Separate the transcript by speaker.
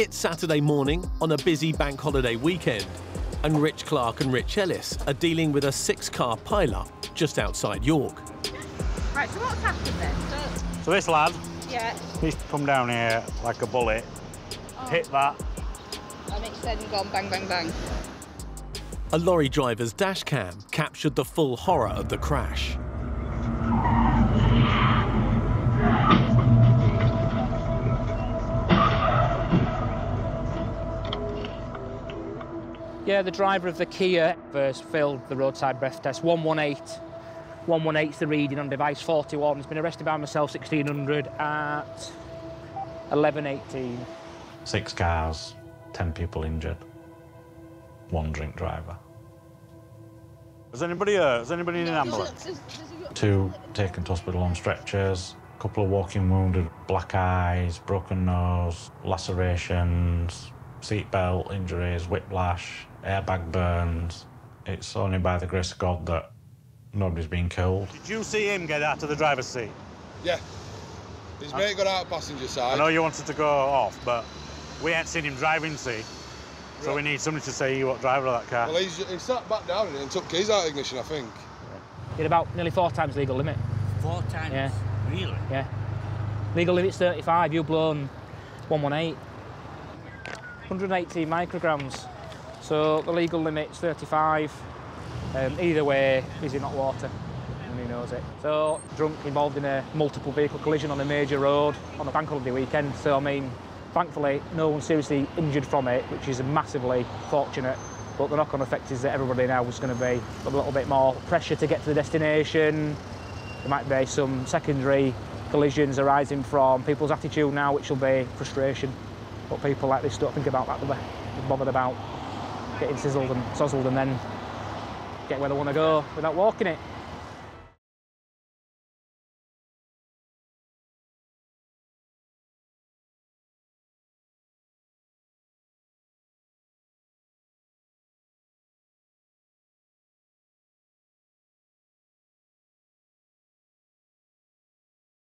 Speaker 1: It's Saturday morning on a busy bank holiday weekend, and Rich Clark and Rich Ellis are dealing with a six-car pile-up just outside York.
Speaker 2: Right, so what's happened then? So,
Speaker 3: So this lad,
Speaker 2: yeah,
Speaker 3: he's come down here like a bullet, oh. hit that.
Speaker 2: and it's then gone bang, bang, bang.
Speaker 1: A lorry driver's dash cam captured the full horror of the crash.
Speaker 4: Yeah, the driver of the Kia first failed the roadside breath test. 118. 118's the reading on device 41. He's been arrested by myself 1600 at 1118.
Speaker 3: Six cars, 10 people injured, one drink driver. Is anybody hurt? Has anybody in an ambulance? Two taken to hospital on stretchers, a couple of walking wounded, black eyes, broken nose, lacerations, seatbelt injuries, whiplash, airbag burns. It's only by the grace of God that nobody's been killed. Did you see him get out of the driver's seat?
Speaker 5: Yeah. His mate got out passenger side.
Speaker 3: I know you wanted to go off, but we ain't seen him driving, see? So we need somebody to say you what driver of that car.
Speaker 5: Well, he's, he sat back down in it and took keys out of ignition, I think.
Speaker 4: he Did about nearly four times legal limit.
Speaker 6: Four times?
Speaker 4: Yeah.
Speaker 6: Really?
Speaker 4: Yeah. Legal limit's 35, you've blown 118. 118 micrograms. So the legal limit's 35. Um, either way, is it not water? And who knows it. So drunk, involved in a multiple vehicle collision on a major road on a bank holiday weekend. So I mean, thankfully, no one seriously injured from it, which is massively fortunate. But the knock-on effect is that everybody now is going to be a little bit more pressure to get to the destination. There might be some secondary collisions arising from people's attitude now, which will be frustration. But people like this don't think about that? They're bothered about getting sizzled and sozzled and then get where they want to go without walking it.